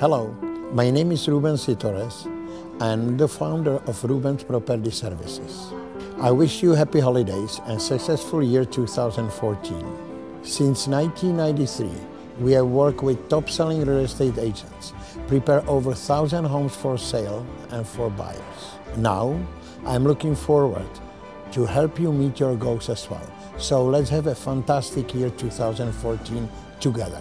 Hello, my name is Ruben Sitores. I'm the founder of Ruben's Property Services. I wish you happy holidays and successful year 2014. Since 1993, we have worked with top-selling real estate agents, prepare over 1,000 homes for sale and for buyers. Now, I'm looking forward to help you meet your goals as well. So let's have a fantastic year 2014 together.